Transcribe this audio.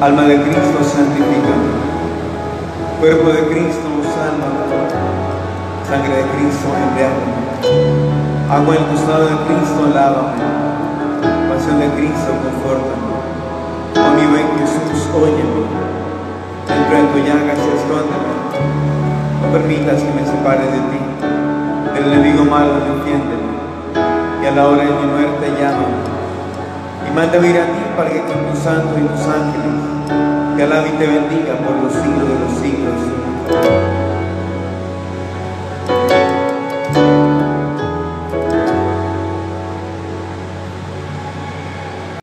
Alma de Cristo, santifica. Cuerpo de Cristo, salva. Sangre de Cristo, enviarme. Agua en el costado de Cristo, lávame. Pasión de Cristo, confórtame. Oh mi Jesús, óyeme. Dentro de tu llaga se escóndeme. No permitas que me separe de ti. Del enemigo malo, defiéndeme. Y a la hora de mi muerte, llámame. Y mándame ir a ti para que con tus santos y tus ángeles te alabe y te bendiga por los siglos de los siglos.